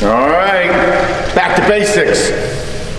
All right, back to basics.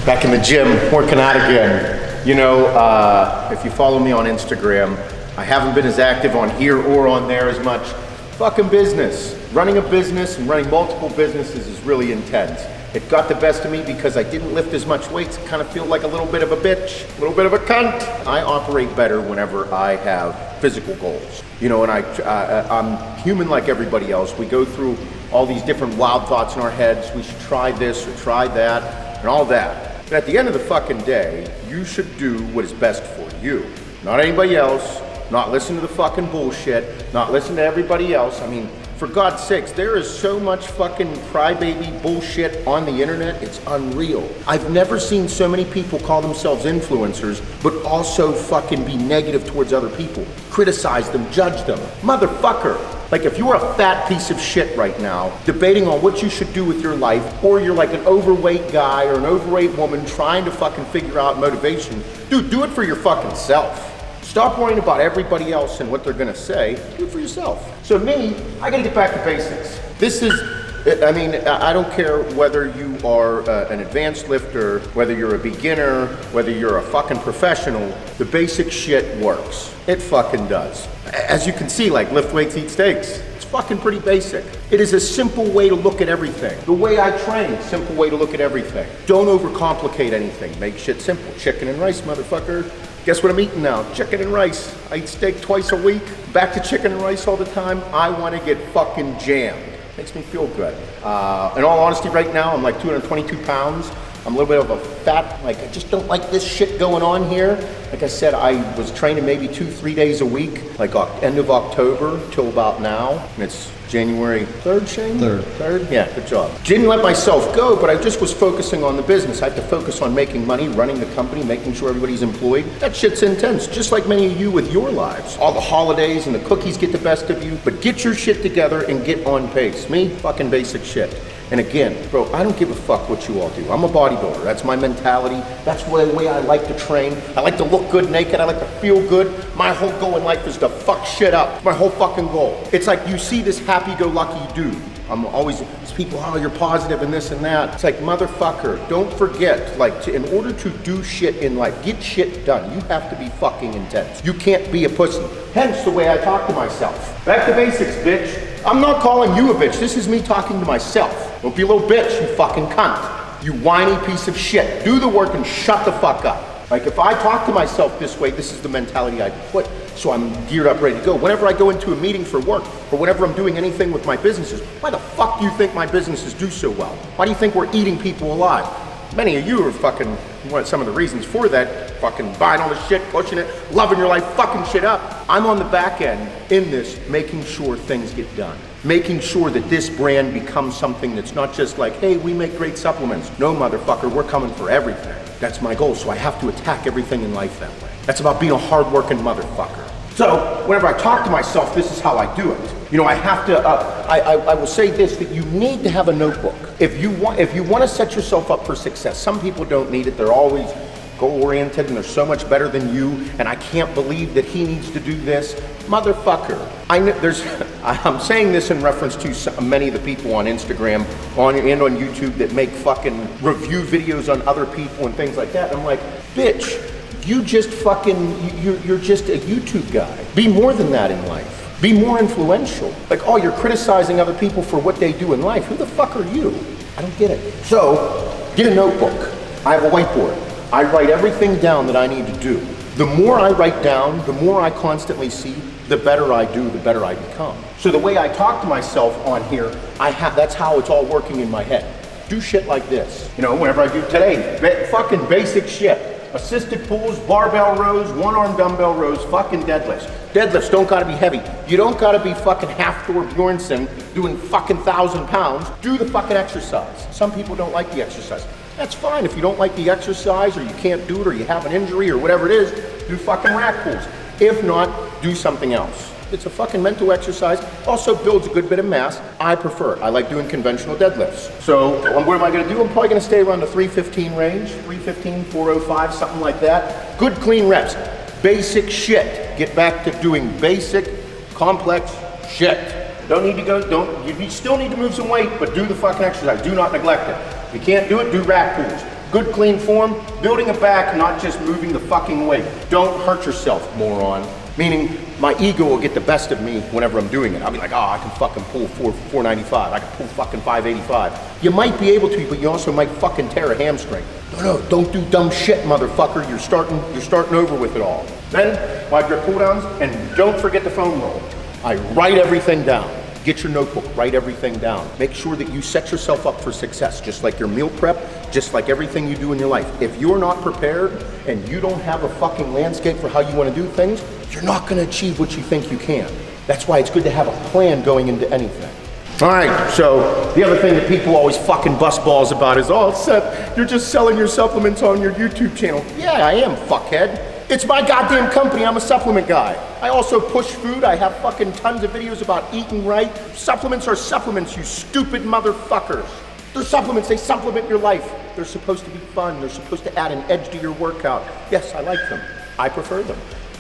Back in the gym, working out again. You know, uh, if you follow me on Instagram, I haven't been as active on here or on there as much. Fucking business. Running a business and running multiple businesses is really intense. It got the best of me because I didn't lift as much weights. Kind of feel like a little bit of a bitch, a little bit of a cunt. I operate better whenever I have physical goals. You know, and I, uh, I'm human like everybody else. We go through all these different wild thoughts in our heads. We should try this or try that and all that. But at the end of the fucking day, you should do what is best for you, not anybody else. Not listen to the fucking bullshit. Not listen to everybody else. I mean, for God's sakes, there is so much fucking crybaby bullshit on the internet, it's unreal. I've never seen so many people call themselves influencers, but also fucking be negative towards other people, criticize them, judge them. Motherfucker. Like if you're a fat piece of shit right now, debating on what you should do with your life, or you're like an overweight guy or an overweight woman trying to fucking figure out motivation, dude, do it for your fucking self. Stop worrying about everybody else and what they're gonna say. Do it for yourself. So me, I gotta get back to basics. This is, I mean, I don't care whether you are uh, an advanced lifter, whether you're a beginner, whether you're a fucking professional, the basic shit works. It fucking does. As you can see, like lift weights, eat steaks. It's fucking pretty basic. It is a simple way to look at everything. The way I train, simple way to look at everything. Don't overcomplicate anything. Make shit simple. Chicken and rice, motherfucker. Guess what I'm eating now? Chicken and rice. I eat steak twice a week. Back to chicken and rice all the time. I want to get fucking jammed. Makes me feel good. Uh, in all honesty, right now, I'm like 222 pounds. I'm a little bit of a fat, like, I just don't like this shit going on here. Like I said, I was training maybe two, three days a week, like end of October till about now. And it's January 3rd, Shane? Third. Third? Yeah, good job. Didn't let myself go, but I just was focusing on the business. I have to focus on making money, running the company, making sure everybody's employed. That shit's intense, just like many of you with your lives. All the holidays and the cookies get the best of you, but get your shit together and get on pace. Me, fucking basic shit. And again, bro, I don't give a fuck what you all do. I'm a bodybuilder. That's my mentality. That's the way I like to train. I like to look good naked. I like to feel good. My whole goal in life is to fuck shit up. My whole fucking goal. It's like you see this happy-go-lucky dude. I'm always, people, oh, you're positive and this and that. It's like, motherfucker, don't forget, like, to, in order to do shit in life, get shit done, you have to be fucking intense. You can't be a pussy. Hence the way I talk to myself. Back to basics, bitch. I'm not calling you a bitch. This is me talking to myself. Don't be a little bitch, you fucking cunt. You whiny piece of shit. Do the work and shut the fuck up. Like if I talk to myself this way, this is the mentality I put, so I'm geared up, ready to go. Whenever I go into a meeting for work, or whenever I'm doing anything with my businesses, why the fuck do you think my businesses do so well? Why do you think we're eating people alive? Many of you are fucking, what some of the reasons for that, fucking buying all the shit, pushing it, loving your life, fucking shit up. I'm on the back end in this, making sure things get done. Making sure that this brand becomes something that's not just like, hey, we make great supplements. No, motherfucker, we're coming for everything. That's my goal, so I have to attack everything in life that way. That's about being a hardworking motherfucker. So, whenever I talk to myself, this is how I do it. You know, I have to, uh, I, I, I will say this, that you need to have a notebook. If you want, if you want to set yourself up for success, some people don't need it. They're always goal-oriented and they're so much better than you and I can't believe that he needs to do this. Motherfucker. I know, there's, I'm saying this in reference to many of the people on Instagram on, and on YouTube that make fucking review videos on other people and things like that. I'm like, bitch, you just fucking, you're, you're just a YouTube guy. Be more than that in life. Be more influential. Like, oh, you're criticizing other people for what they do in life. Who the fuck are you? I don't get it. So, get a notebook. I have a whiteboard. I write everything down that I need to do. The more I write down, the more I constantly see, the better I do, the better I become. So the way I talk to myself on here, I have that's how it's all working in my head. Do shit like this. You know, whenever I do today, fucking basic shit. Assisted pulls, barbell rows, one-arm dumbbell rows, fucking deadlifts. Deadlifts don't gotta be heavy. You don't gotta be fucking half Thor Bjornsson doing fucking thousand pounds. Do the fucking exercise. Some people don't like the exercise. That's fine. If you don't like the exercise or you can't do it or you have an injury or whatever it is, do fucking rack pulls. If not, do something else. It's a fucking mental exercise. Also builds a good bit of mass. I prefer. I like doing conventional deadlifts. So um, what am I gonna do? I'm probably gonna stay around the 315 range, 315, 405, something like that. Good clean reps. Basic shit. Get back to doing basic, complex shit. Don't need to go, don't, you still need to move some weight, but do the fucking exercise. Do not neglect it. If you can't do it, do rack pulls. Good clean form, building a back, not just moving the fucking weight. Don't hurt yourself, moron. Meaning, my ego will get the best of me whenever I'm doing it. I'll be like, oh, I can fucking pull 4, 495. I can pull fucking 585. You might be able to, but you also might fucking tear a hamstring. No, no, don't do dumb shit, motherfucker. You're starting, you're starting over with it all. Then, wide grip pull downs, and don't forget the foam roll. I write everything down. Get your notebook, write everything down. Make sure that you set yourself up for success, just like your meal prep, just like everything you do in your life. If you're not prepared and you don't have a fucking landscape for how you want to do things, you're not going to achieve what you think you can. That's why it's good to have a plan going into anything. All right, so the other thing that people always fucking bust balls about is, oh, Seth, you're just selling your supplements on your YouTube channel. Yeah, I am, fuckhead. It's my goddamn company. I'm a supplement guy. I also push food. I have fucking tons of videos about eating right. Supplements are supplements, you stupid motherfuckers. They're supplements. They supplement your life. They're supposed to be fun. They're supposed to add an edge to your workout. Yes, I like them. I prefer them.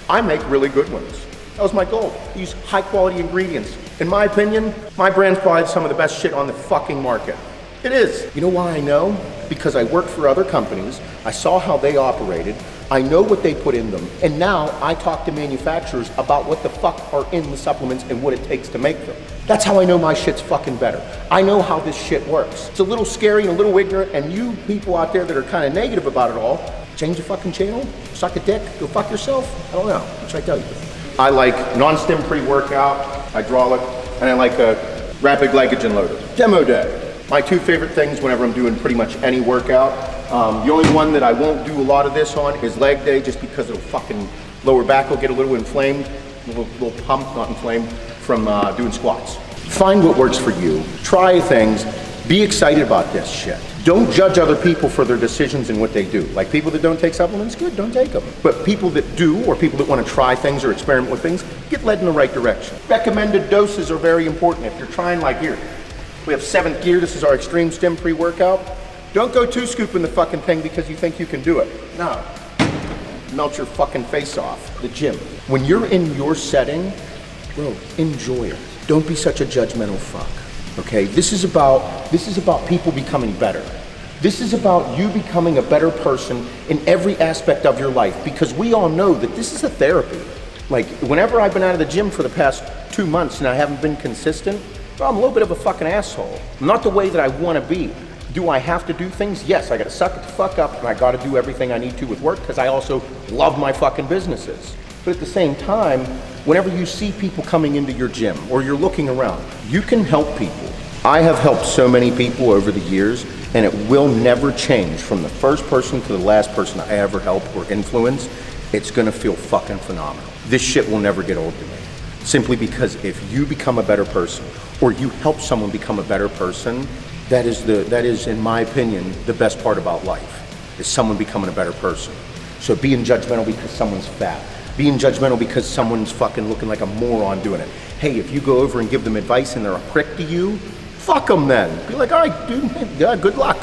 I make really good ones. That was my goal. Use high quality ingredients. In my opinion, my brand's probably some of the best shit on the fucking market. It is. You know why I know? Because I worked for other companies, I saw how they operated, I know what they put in them, and now I talk to manufacturers about what the fuck are in the supplements and what it takes to make them. That's how I know my shit's fucking better. I know how this shit works. It's a little scary and a little ignorant, and you people out there that are kind of negative about it all, change the fucking channel, suck a dick, go fuck yourself. I don't know. What should I tell you? I like non-stim pre-workout, hydraulic, and I like a rapid glycogen loader. Demo day. My two favorite things whenever I'm doing pretty much any workout. Um, the only one that I won't do a lot of this on is leg day just because it'll fucking lower back will get a little inflamed, a little, little pump, not inflamed, from uh, doing squats. Find what works for you. Try things. Be excited about this shit. Don't judge other people for their decisions and what they do. Like people that don't take supplements, good, don't take them. But people that do, or people that want to try things or experiment with things, get led in the right direction. Recommended doses are very important. If you're trying like here, we have seventh gear. This is our extreme stim pre-workout. Don't go two scooping the fucking thing because you think you can do it. No. Melt your fucking face off. The gym. When you're in your setting, bro, enjoy it. Don't be such a judgmental fuck. Okay? This is about this is about people becoming better. This is about you becoming a better person in every aspect of your life because we all know that this is a therapy. Like whenever I've been out of the gym for the past 2 months and I haven't been consistent, well, I'm a little bit of a fucking asshole. I'm not the way that I want to be. Do I have to do things? Yes, I gotta suck it the fuck up and I gotta do everything I need to with work because I also love my fucking businesses. But at the same time, whenever you see people coming into your gym or you're looking around, you can help people. I have helped so many people over the years and it will never change from the first person to the last person I ever help or influence. It's gonna feel fucking phenomenal. This shit will never get old to me. Simply because if you become a better person or you help someone become a better person, that is the that is in my opinion the best part about life is someone becoming a better person. So being judgmental because someone's fat, being judgmental because someone's fucking looking like a moron doing it. Hey, if you go over and give them advice and they're a prick to you, fuck them then. Be like, all right, dude, yeah, good luck.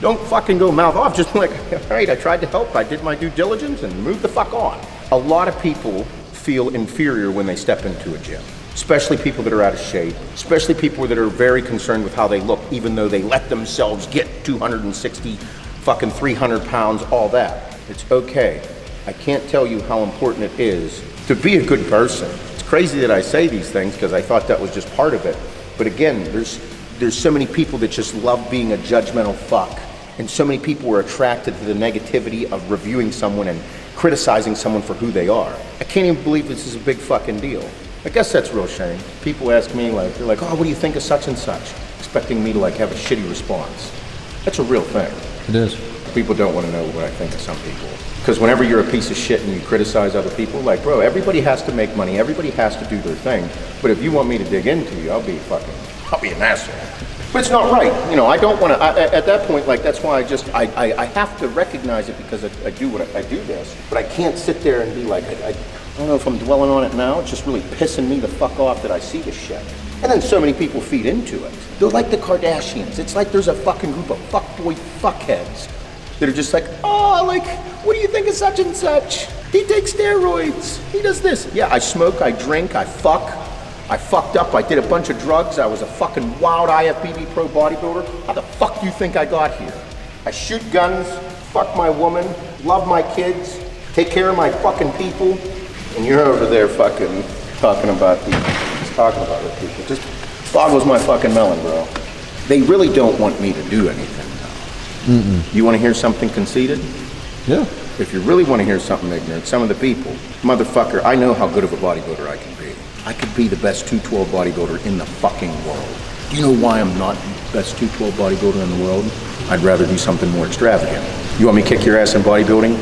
Don't fucking go mouth off. Just like, all right, I tried to help. I did my due diligence and move the fuck on. A lot of people feel inferior when they step into a gym especially people that are out of shape, especially people that are very concerned with how they look, even though they let themselves get 260, fucking 300 pounds, all that. It's okay. I can't tell you how important it is to be a good person. It's crazy that I say these things because I thought that was just part of it. But again, there's there's so many people that just love being a judgmental fuck. And so many people are attracted to the negativity of reviewing someone and criticizing someone for who they are. I can't even believe this is a big fucking deal. I guess that's real shame. People ask me like, they're like, oh, what do you think of such and such? Expecting me to like have a shitty response. That's a real thing. It is. People don't want to know what I think of some people. Because whenever you're a piece of shit and you criticize other people, like, bro, everybody has to make money. Everybody has to do their thing. But if you want me to dig into you, I'll be fucking, I'll be an asshole. But it's not right. You know, I don't want to, at that point, like, that's why I just, I, I, I have to recognize it because I, I do what I, I, do this. But I can't sit there and be like, I, I, I don't know if I'm dwelling on it now. It's just really pissing me the fuck off that I see this shit. And then so many people feed into it. They're like the Kardashians. It's like there's a fucking group of fuckboy fuckheads that are just like, oh, like, what do you think of such and such? He takes steroids. He does this. Yeah, I smoke, I drink, I fuck. I fucked up. I did a bunch of drugs. I was a fucking wild IFBB pro bodybuilder. How the fuck do you think I got here? I shoot guns, fuck my woman, love my kids, take care of my fucking people, and you're over there fucking talking about the, just talking about the people. Just boggles my fucking melon, bro. They really don't want me to do anything now. You want to hear something conceited? Yeah. If you really want to hear something ignorant, some of the people, motherfucker, I know how good of a bodybuilder I can be. I could be the best 212 bodybuilder in the fucking world. Do you know why I'm not the best 212 bodybuilder in the world? I'd rather do something more extravagant. You want me to kick your ass in bodybuilding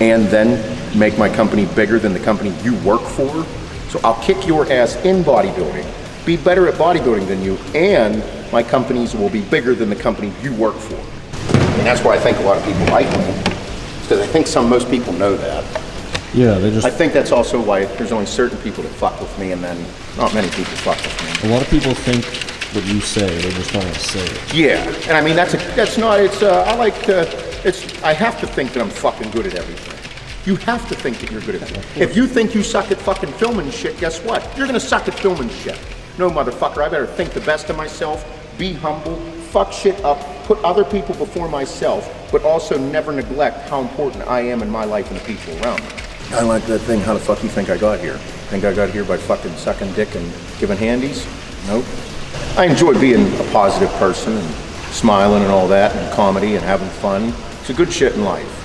and then make my company bigger than the company you work for? So I'll kick your ass in bodybuilding, be better at bodybuilding than you, and my companies will be bigger than the company you work for. And that's why I think a lot of people like me. Because I think some most people know that. Yeah, they just I think that's also why there's only certain people that fuck with me, and then not many people fuck with me. a lot of people think what you say, they just don't want to say it. Yeah, and I mean that's a, that's not. It's uh, I like to. It's I have to think that I'm fucking good at everything. You have to think that you're good at it. If you think you suck at fucking filming shit, guess what? You're gonna suck at filming shit. No, motherfucker. I better think the best of myself. Be humble. Fuck shit up. Put other people before myself, but also never neglect how important I am in my life and the people around me. I like that thing. How the fuck you think I got here? Think I got here by fucking sucking dick and giving handies? Nope. I enjoy being a positive person and smiling and all that and comedy and having fun. It's a good shit in life.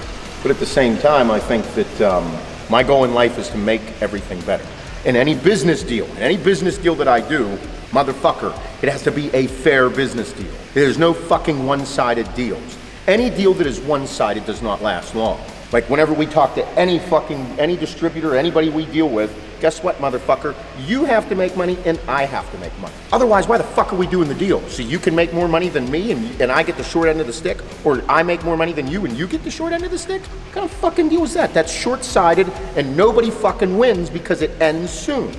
But at the same time, I think that um, my goal in life is to make everything better. In any business deal, in any business deal that I do, motherfucker, it has to be a fair business deal. There's no fucking one-sided deals. Any deal that is one-sided does not last long. Like whenever we talk to any fucking any distributor, anybody we deal with, guess what, motherfucker? You have to make money and I have to make money. Otherwise, why the fuck are we doing the deal? So you can make more money than me and, and I get the short end of the stick? Or I make more money than you and you get the short end of the stick? What kind of fucking deal is that? That's short-sighted and nobody fucking wins because it ends soon.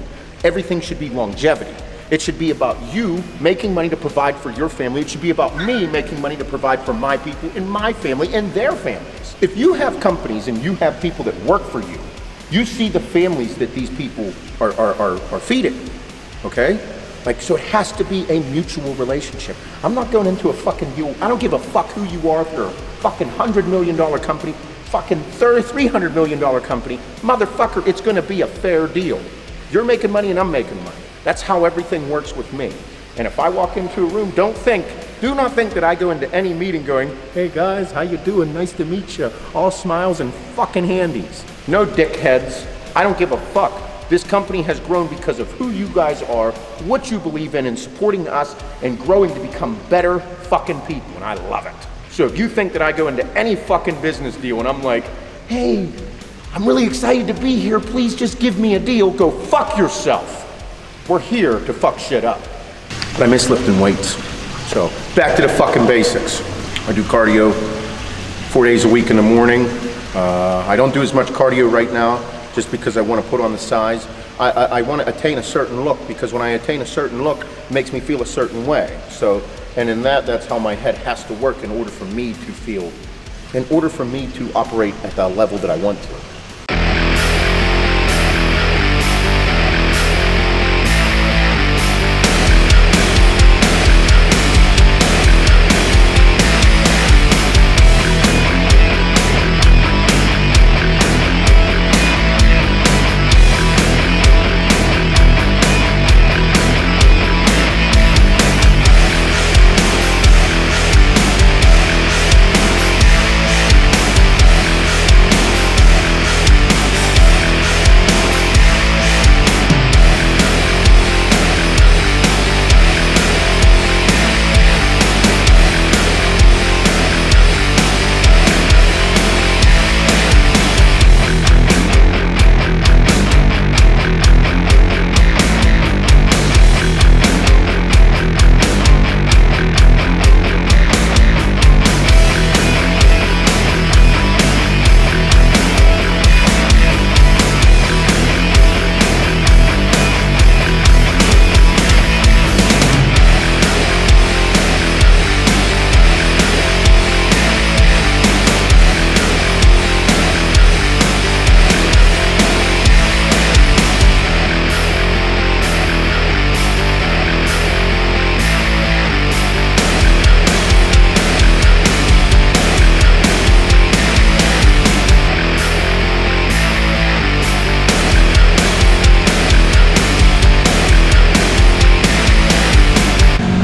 Everything should be longevity. It should be about you making money to provide for your family. It should be about me making money to provide for my people and my family and their families. If you have companies and you have people that work for you, you see the families that these people are, are, are, are feeding, okay? Like, so it has to be a mutual relationship. I'm not going into a fucking deal. I don't give a fuck who you are. If you're a fucking $100 million company, fucking $300 $300 million company, motherfucker, it's gonna be a fair deal. You're making money and I'm making money. That's how everything works with me. And if I walk into a room, don't think, do not think that I go into any meeting going, hey guys, how you doing? Nice to meet you. All smiles and fucking handies. No dickheads. I don't give a fuck. This company has grown because of who you guys are, what you believe in, and supporting us and growing to become better fucking people. And I love it. So if you think that I go into any fucking business deal and I'm like, hey, I'm really excited to be here, please just give me a deal, go fuck yourself. We're here to fuck shit up. But I miss lifting weights. So back to the fucking basics. I do cardio four days a week in the morning. Uh, I don't do as much cardio right now just because I want to put on the size. I, I, I want to attain a certain look because when I attain a certain look, it makes me feel a certain way. So, and in that, that's how my head has to work in order for me to feel, in order for me to operate at the level that I want to.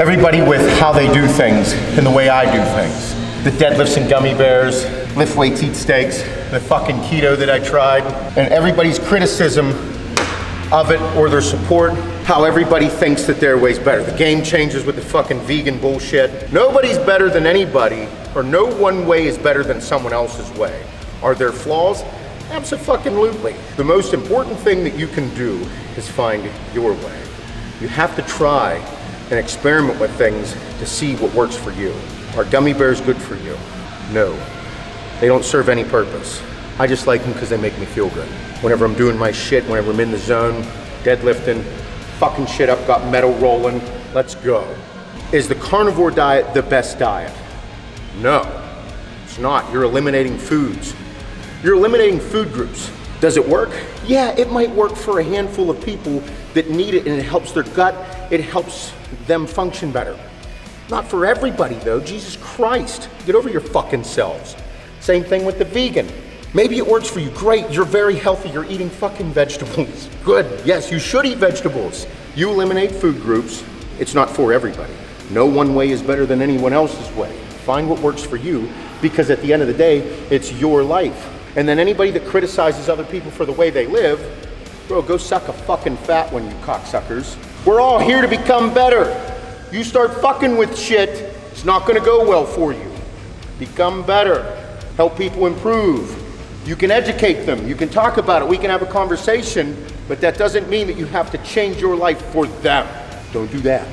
Everybody with how they do things and the way I do things. The deadlifts and gummy bears, lift weights, eat steaks, the fucking keto that I tried, and everybody's criticism of it or their support, how everybody thinks that their way's better. The Game Changers with the fucking vegan bullshit. Nobody's better than anybody, or no one way is better than someone else's way. Are there flaws? Absolutely. The most important thing that you can do is find your way. You have to try and experiment with things to see what works for you. Are gummy bears good for you? No. They don't serve any purpose. I just like them because they make me feel good. Whenever I'm doing my shit, whenever I'm in the zone, deadlifting, fucking shit up, got metal rolling, let's go. Is the carnivore diet the best diet? No, it's not. You're eliminating foods. You're eliminating food groups. Does it work? Yeah, it might work for a handful of people that need it and it helps their gut, it helps them function better. Not for everybody though, Jesus Christ. Get over your fucking selves. Same thing with the vegan. Maybe it works for you, great, you're very healthy, you're eating fucking vegetables. Good, yes, you should eat vegetables. You eliminate food groups, it's not for everybody. No one way is better than anyone else's way. Find what works for you because at the end of the day, it's your life. And then anybody that criticizes other people for the way they live, bro, go suck a fucking fat one, you cocksuckers. We're all here to become better. You start fucking with shit, it's not gonna go well for you. Become better. Help people improve. You can educate them. You can talk about it. We can have a conversation, but that doesn't mean that you have to change your life for them. Don't do that.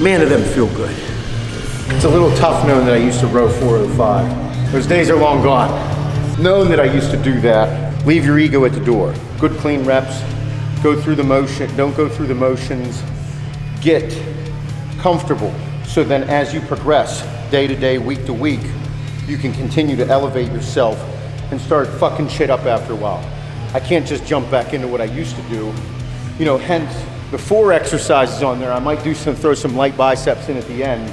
Man, do them feel good. It's a little tough knowing that I used to row 405. Those days are long gone. Knowing that I used to do that, leave your ego at the door. Good clean reps, go through the motion, don't go through the motions. Get comfortable so then as you progress day to day, week to week, you can continue to elevate yourself and start fucking shit up after a while. I can't just jump back into what I used to do. You know, hence the four exercises on there. I might do some, throw some light biceps in at the end.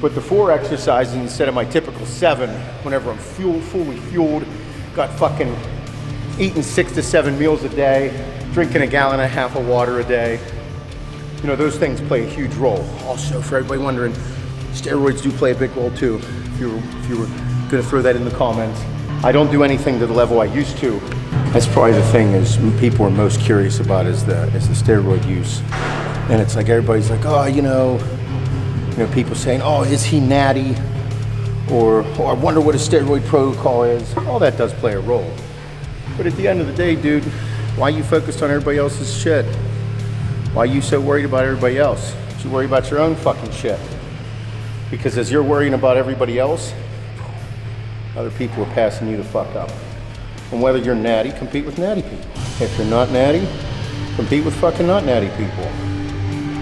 But the four exercises instead of my typical seven, whenever I'm fueled, fully fueled, got fucking eating six to seven meals a day, drinking a gallon and a half of water a day. You know, those things play a huge role. Also, for everybody wondering, steroids do play a big role too. If you were, if you were gonna throw that in the comments. I don't do anything to the level I used to. That's probably the thing is people are most curious about is the is the steroid use. And it's like everybody's like, oh, you know, you know, people saying, oh, is he natty? Or, oh, I wonder what a steroid protocol is. All that does play a role. But at the end of the day, dude, why you focused on everybody else's shit? Why you so worried about everybody else? You worry about your own fucking shit. Because as you're worrying about everybody else, other people are passing you the fuck up. And whether you're natty, compete with natty people. If you're not natty, compete with fucking not natty people.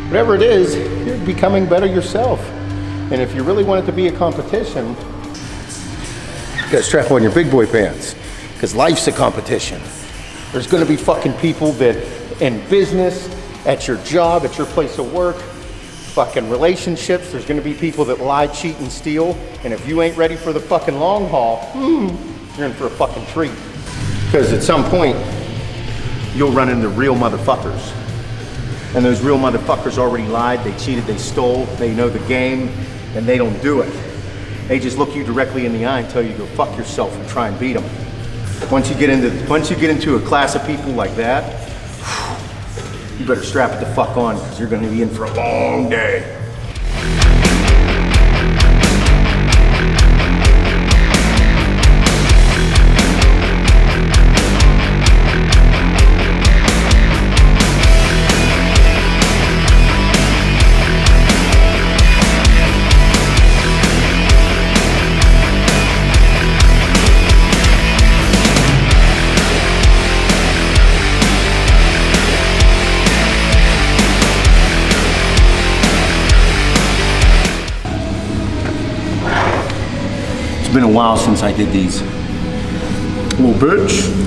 Whatever it is, you're becoming better yourself. And if you really want it to be a competition, you gotta strap on your big boy pants. Because life's a competition. There's gonna be fucking people that in business, at your job, at your place of work, fucking relationships, there's gonna be people that lie, cheat, and steal. And if you ain't ready for the fucking long haul, hmm, you're in for a fucking treat. Because at some point, you'll run into real motherfuckers. And those real motherfuckers already lied, they cheated, they stole, they know the game, and they don't do it. They just look you directly in the eye and tell you to go fuck yourself and try and beat them. Once you get into once you get into a class of people like that, you better strap it the fuck on because you're gonna be in for a long day. It's been a while since I did these. Little bitch.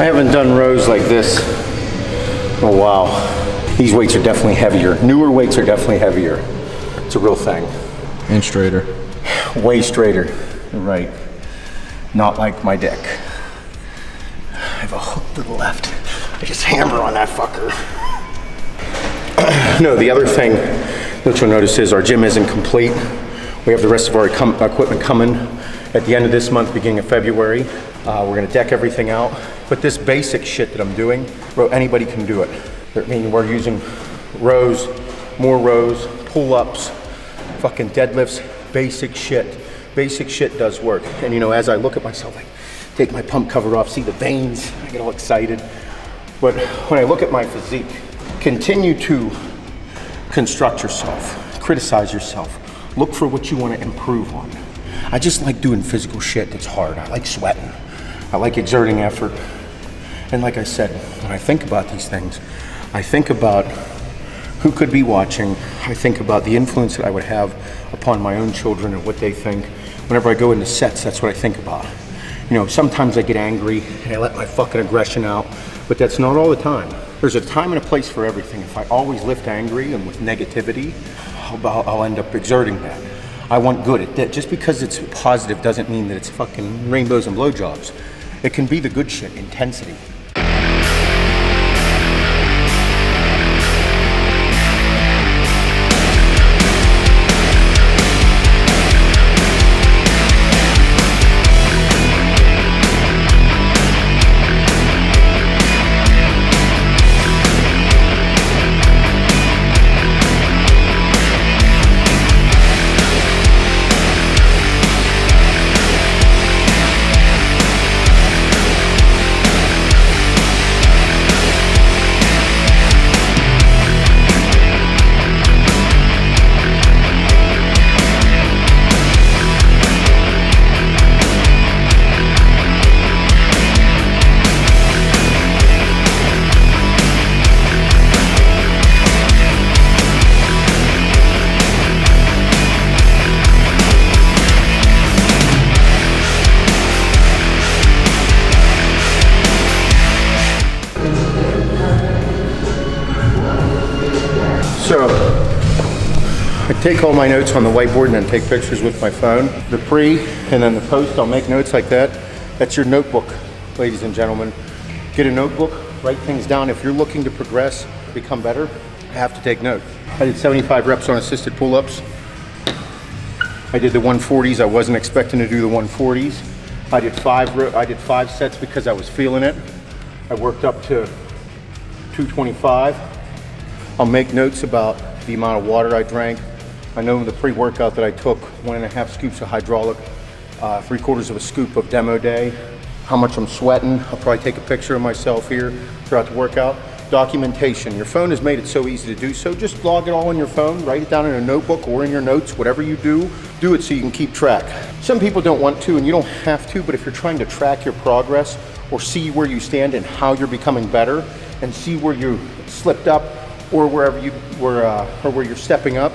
I haven't done rows like this in a while. These weights are definitely heavier. Newer weights are definitely heavier. It's a real thing. And straighter. Way straighter. You're right. Not like my dick. I have a hook to the left. I just hammer on that fucker. no, the other thing that you'll notice is our gym isn't complete. We have the rest of our equipment coming at the end of this month, beginning of February. Uh, we're gonna deck everything out. But this basic shit that I'm doing, bro, anybody can do it. I mean, we're using rows, more rows, pull-ups, fucking deadlifts, basic shit. Basic shit does work. And you know, as I look at myself, I take my pump cover off, see the veins, I get all excited. But when I look at my physique, continue to construct yourself, criticize yourself, look for what you want to improve on. I just like doing physical shit that's hard. I like sweating. I like exerting effort. And like I said, when I think about these things, I think about who could be watching. I think about the influence that I would have upon my own children and what they think. Whenever I go into sets, that's what I think about. You know, sometimes I get angry and I let my fucking aggression out, but that's not all the time. There's a time and a place for everything. If I always lift angry and with negativity, I'll, I'll end up exerting that. I want good at that. Just because it's positive doesn't mean that it's fucking rainbows and blowjobs. It can be the good shit, intensity. Take all my notes on the whiteboard and then take pictures with my phone. The pre and then the post, I'll make notes like that. That's your notebook, ladies and gentlemen. Get a notebook, write things down. If you're looking to progress, become better, I have to take notes. I did 75 reps on assisted pull-ups. I did the 140s. I wasn't expecting to do the 140s. I did five. I did five sets because I was feeling it. I worked up to 225. I'll make notes about the amount of water I drank. I know the pre-workout that I took, one and a half scoops of hydraulic, uh, three quarters of a scoop of demo day, how much I'm sweating. I'll probably take a picture of myself here throughout the workout. documentation. Your phone has made it so easy to do so. Just log it all on your phone, write it down in a notebook or in your notes, whatever you do, do it so you can keep track. Some people don't want to and you don't have to, but if you're trying to track your progress or see where you stand and how you're becoming better and see where you slipped up or wherever you were uh, or where you're stepping up,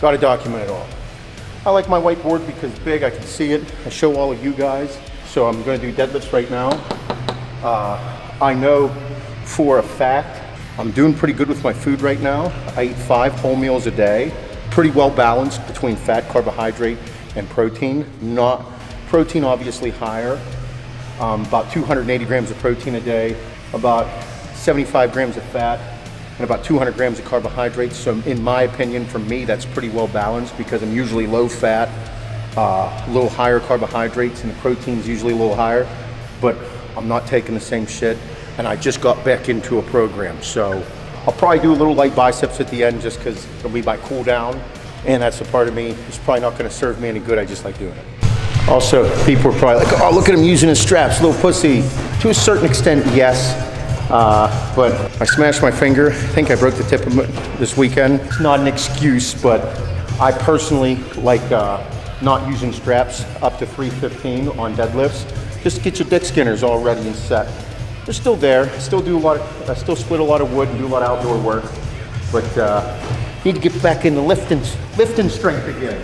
got to document it all. I like my whiteboard because it's big, I can see it. I show all of you guys. So I'm going to do deadlifts right now. Uh, I know for a fact I'm doing pretty good with my food right now. I eat five whole meals a day, pretty well balanced between fat, carbohydrate, and protein. Not protein, obviously higher. Um, about 280 grams of protein a day, about 75 grams of fat, and about 200 grams of carbohydrates. So in my opinion, for me, that's pretty well balanced because I'm usually low fat, uh, a little higher carbohydrates, and the protein's usually a little higher. But I'm not taking the same shit and I just got back into a program. So I'll probably do a little light biceps at the end just because it'll be my cool down. And that's a part of me. It's probably not gonna serve me any good. I just like doing it. Also, people are probably like, oh, look at him using his straps, little pussy. To a certain extent, yes. Uh, but I smashed my finger. I think I broke the tip of it this weekend. It's not an excuse, but I personally like uh, not using straps up to 315 on deadlifts. Just to get your dick skinners all ready and set they're still there. Still do a lot. Of, I still split a lot of wood and do a lot of outdoor work, but uh, need to get back into lifting, lifting strength again.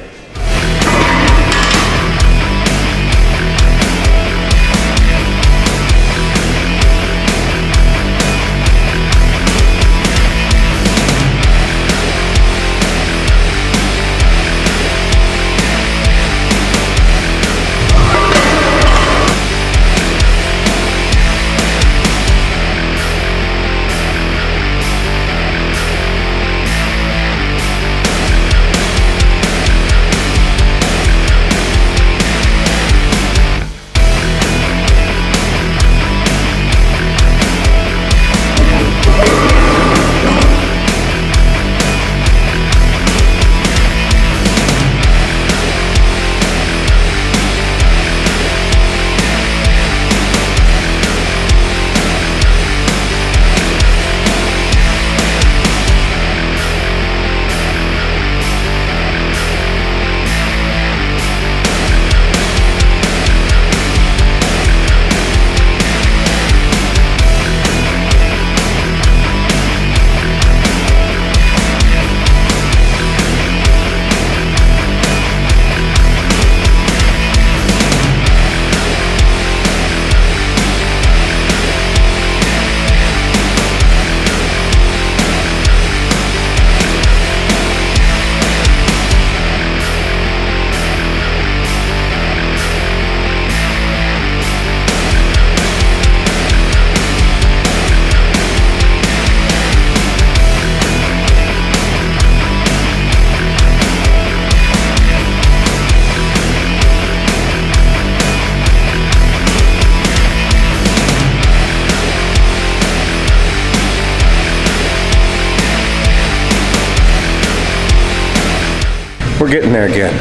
Getting there again.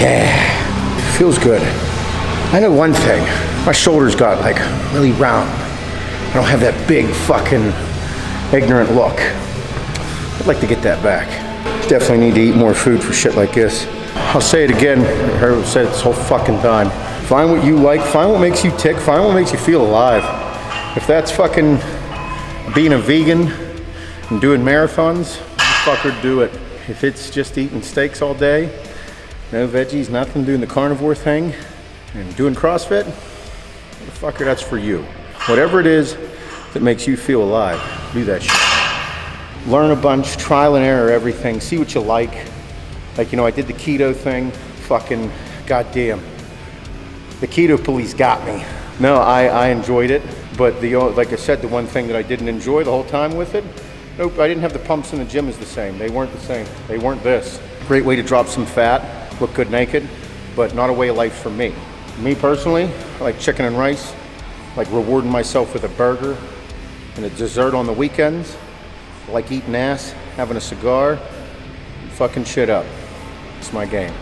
Yeah, feels good. I know one thing, my shoulders got like really round. I don't have that big fucking ignorant look. I'd like to get that back. Definitely need to eat more food for shit like this. I'll say it again, I heard it said this whole fucking time. Find what you like, find what makes you tick, find what makes you feel alive. If that's fucking being a vegan and doing marathons, fucker do it. If it's just eating steaks all day, no veggies, nothing, doing the carnivore thing, and doing CrossFit, fucker, that's for you. Whatever it is that makes you feel alive, do that shit. Learn a bunch, trial and error everything, see what you like. Like, you know, I did the keto thing, fucking goddamn. The keto police got me. No, I, I enjoyed it, but the like I said, the one thing that I didn't enjoy the whole time with it Nope, I didn't have the pumps in the gym as the same. They weren't the same. They weren't this. Great way to drop some fat, look good naked, but not a way of life for me. Me personally, I like chicken and rice, like rewarding myself with a burger and a dessert on the weekends. I like eating ass, having a cigar, fucking shit up. It's my game.